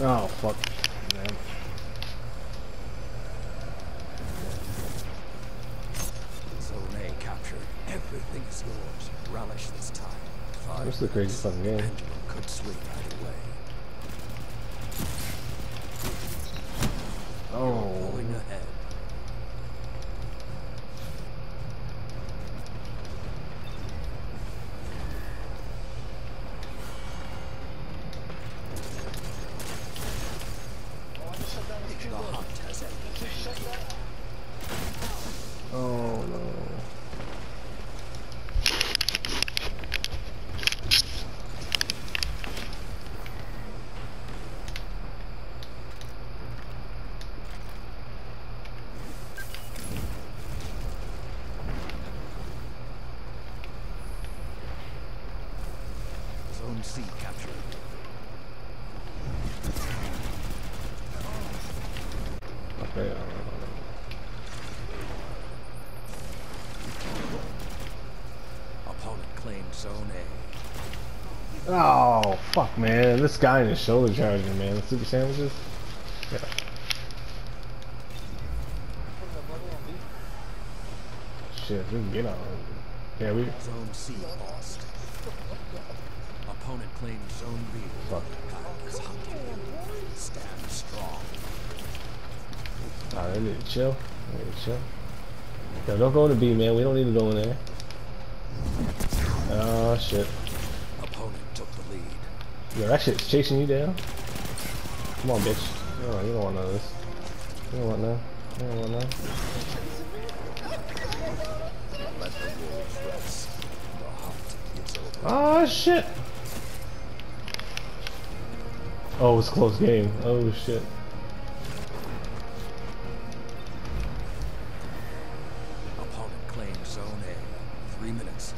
Oh, fuck. Man. Zone captured. Everything is yours. Relish this time. This is a crazy fucking game. Could swing either way. Oh. Pulling ahead. The hunt has ended. Oh, no. Zone C captured. Okay, Opponent claimed Zone A. Oh, fuck, man. This guy in his shoulder charging, man. The super sandwiches? Yeah. Shit, we can get on. Yeah, we. Zone C lost. Opponent claims Zone B. Fuck. Pack is hunting. Stand strong. Alright, need to chill. I need to chill. Yo, don't go in the B, man. We don't need to go in there. Oh, shit. Opponent took the lead. Yo, that shit's chasing you down. Come on, bitch. Oh, you don't want none of this. You don't want none. You don't want none. Let the wolves rest. The hunt Oh shit! Oh, it's a close game. Oh shit. Opponent claimed Zone A. Three minutes.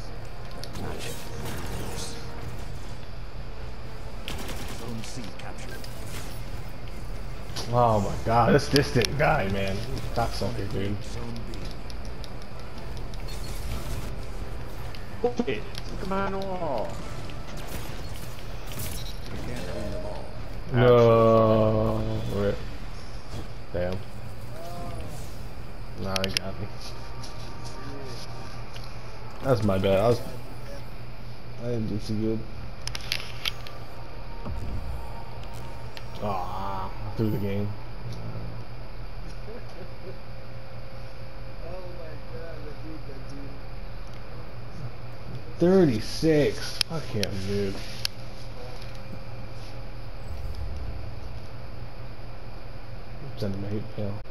Match Zone C captured. Oh my god, this distant guy, man. Cocksucker, dude. Zone B. Mano. You can't win them all. No. Rip. Damn. Nah, they got me. That's my bad. I was. I didn't do too good. Ah, through the game. Oh my god, dude. 36. Fuck him, dude. Send him a hate mail.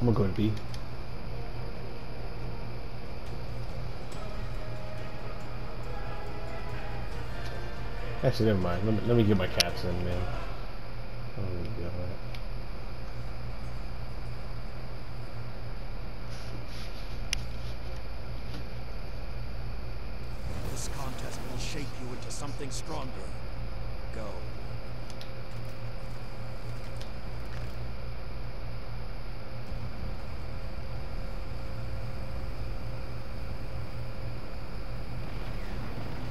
I'm gonna go to B. Actually, never mind. Let me, let me get my caps in, man. This contest will shape you into something stronger. Go.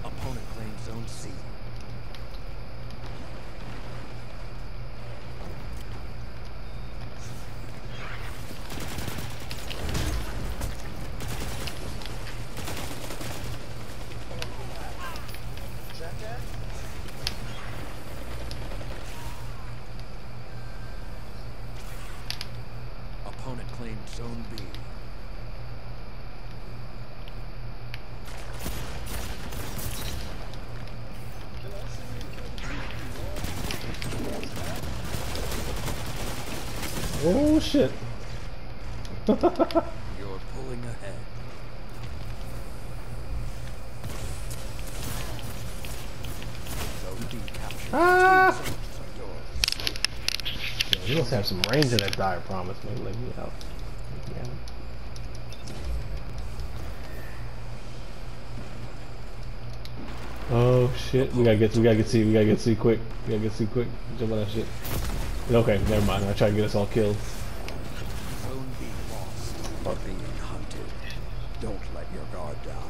Opponent claims zone C. Opponent claims zone B. Oh shit! You're pulling ahead. Zone D captured. Ah! Yeah, you must have some range in that dire promise, man. Let me out. Let me out. Oh shit! We gotta get we gotta get C. We gotta get C quick. We gotta get C quick. Jump on that shit. Okay, never mind. I try to get us all killed. Don't let your guard down.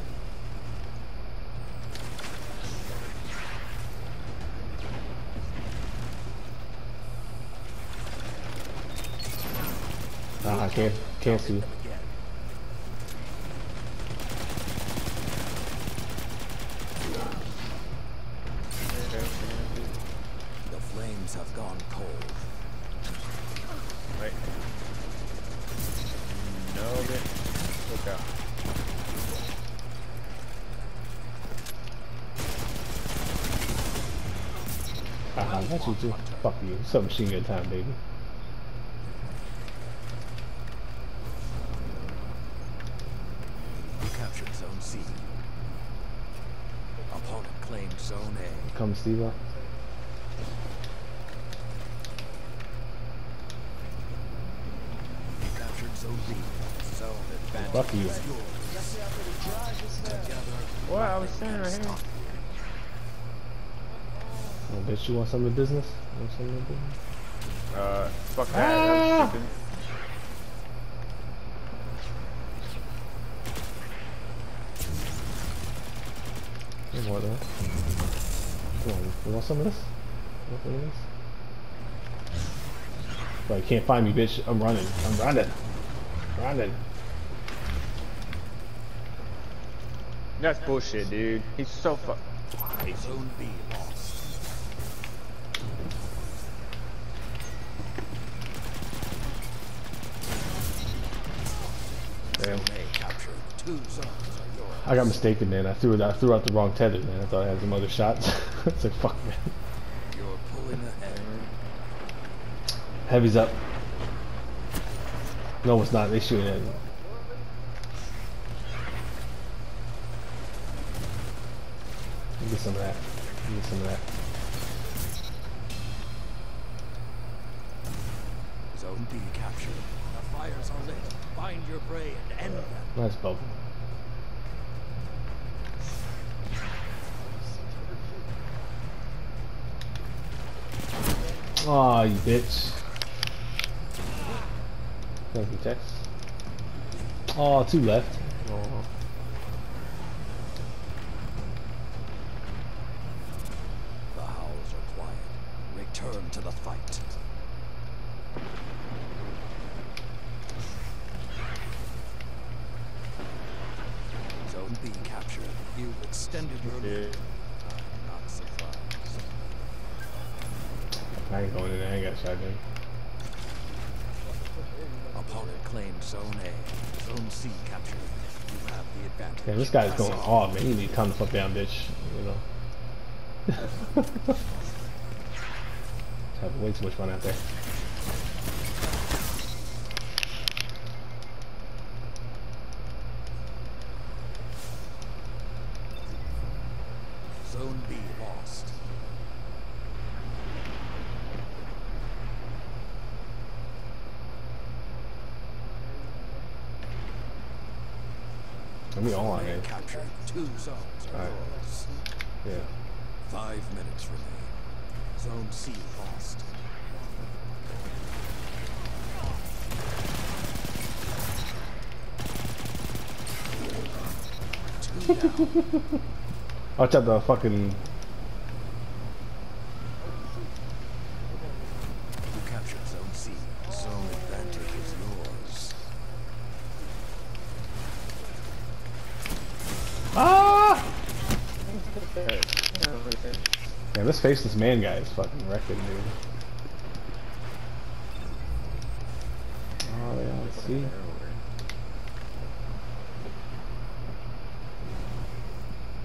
I can't can't see. Again. The flames have gone cold. Wait. No, bit. Look out. Ah, that's you too. Fuck you. Submachine gun time, baby. You captured Zone C. Opponent claimed Zone A. Come, Steve. Up. You captured Zone B. Zone advantage Fuck you. is yours. Together, What? I was standing right here. Oh, bitch, you want some of the business? You want some of the business? Uh, fuck that. That was stupid. You want that? Come on, you want some of this? You want some of this? Bro, you can't find me, bitch. I'm running. I'm running. I'm Running. That's bullshit, dude. He's so fuck. Zone B lost. Damn. Zone A captured. Two zones are yours. I got mistaken, man. I threw it. I threw out the wrong tether, man. I thought I had some other shots. it's like fuck, man. You're pulling ahead. Heavy's up. No, it's not. They shooting at me. Get some of that. Get some of that. Zone B captured. The fires are lit. Find your prey and end them. Nice bubble. Aw, you bitch. Thank you, Tex. Aw, two left. Aw. The howls are quiet. Return to the fight. Zone B captured. You've extended your lead. I'm not surprised. I ain't going in there. I ain't got shotgun. Opponent claimed zone A. Zone C captured. You have the advantage. Damn, this guy's going hard, man. He need to calm the fuck down, bitch. You know. having way too much fun out there. Zone B lost. Captured. Two zones are yours. Yeah. Five minutes remain. Zone C lost. Watch out the fucking. This faceless man guy is fucking wrecking, dude. Oh, yeah, let's see.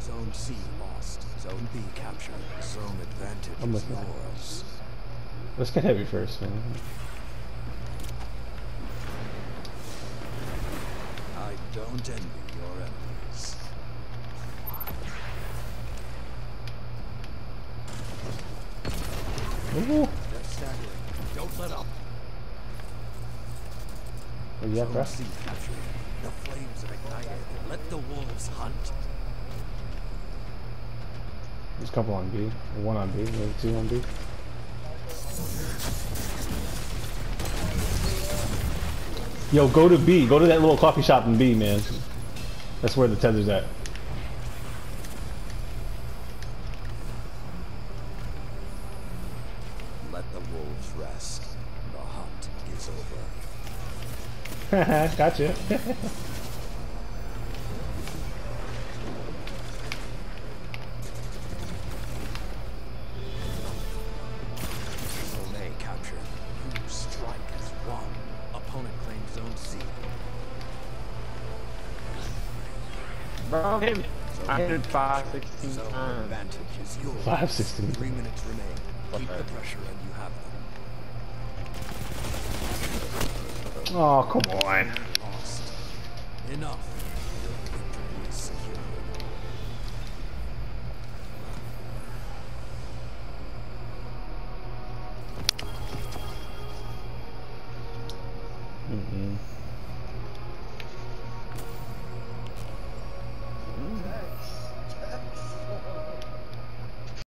Zone C lost. Zone B captured. Zone advantage I'm is yours. Let's get heavy first, man. I don't envy your enemies. Staggering. Don't let up. What you Zone bro? The flames have ignited. Let the wolves hunt. There's a couple on B. One on B, maybe two on B. Yo, go to B. Go to that little coffee shop in B, man. That's where the tether's at. Let the wolves rest. The hunt is over. gotcha. Zone A captured. You strike as one. Opponent claims Zone C. Bro, hit me. I hit it 5, 16 Zone times. advantage is yours. 516. Three minutes remain. Keep the pressure and you have them. Oh, come on. Enough.